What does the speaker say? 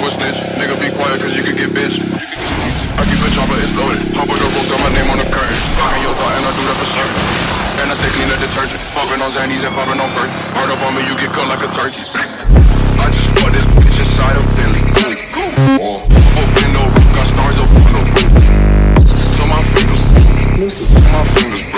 you a snitch. Nigga, be quiet, cause you could get bitched. I keep a chopper, it's loaded. Hop on the rope, got my name on the curtain. Fucking your thought, and I do that for certain. And I stay clean of detergent. Popping on Zannies and popping on Perk. Hard up on me, you get cut like a turkey. I just put this bitch inside of Billy. Open no roof, got stars up on the roof. So my fingers, Lucy. my fingers.